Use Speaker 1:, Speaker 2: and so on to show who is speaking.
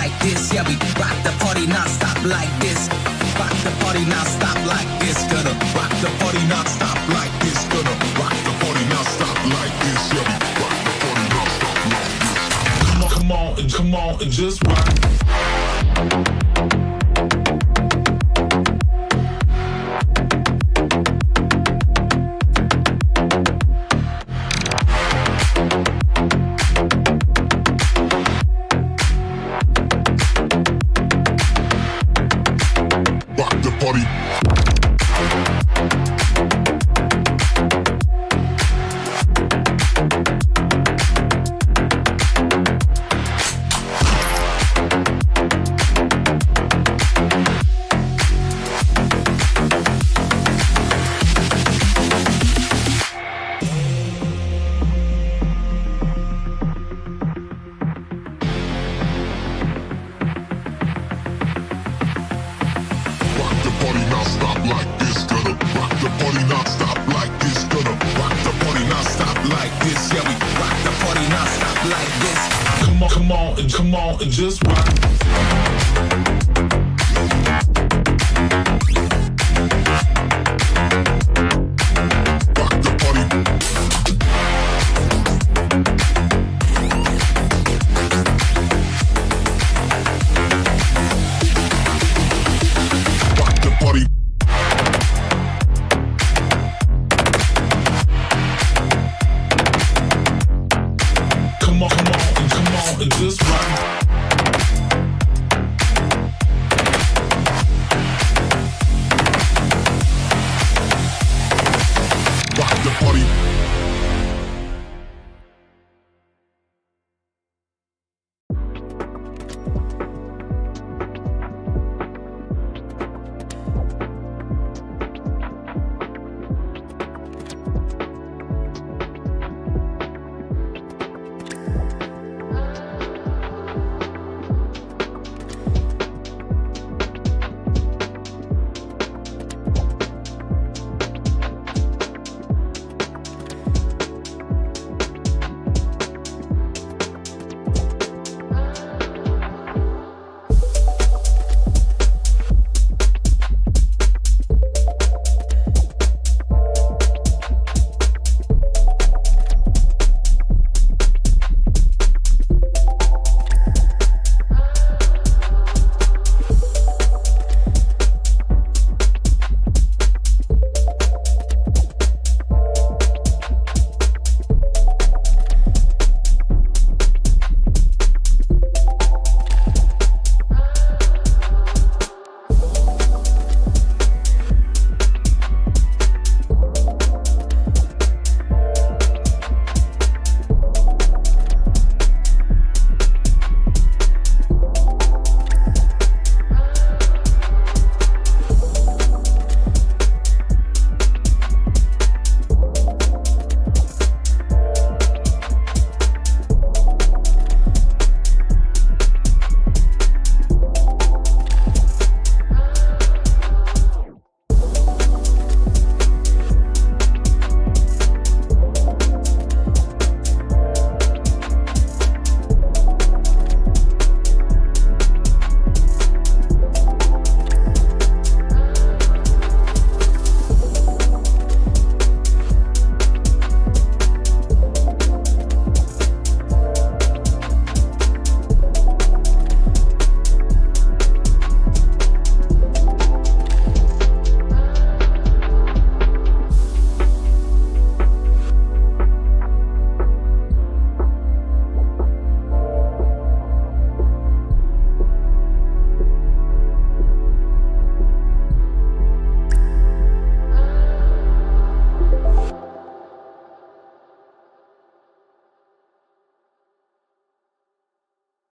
Speaker 1: like this. Yeah, we rock the party non-stop like this. Rock the party non-stop like this. Gonna rock the party non-stop like this. Gonna rock the party non-stop like this. Yeah, we rock the party non-stop like this. Come on, come on, and come on, and just rock